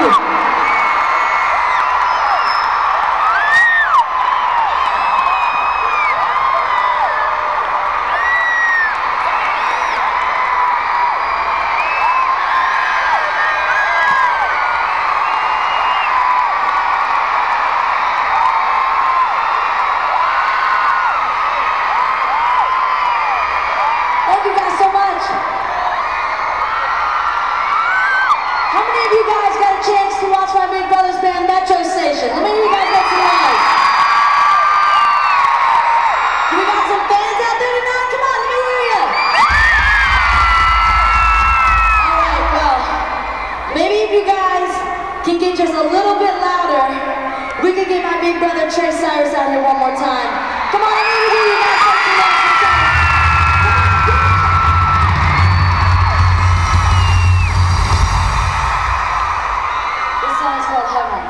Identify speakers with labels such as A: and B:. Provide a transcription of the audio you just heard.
A: Конечно. How many of you guys got a chance to watch my Big Brothers band Metro Station? Let me hear you guys make some. Do we got some fans out there tonight? Come on, let me hear you. All right, well, maybe if you guys can get just a little bit louder, we could get my big brother Trace Cyrus out here one more time. 唱的太好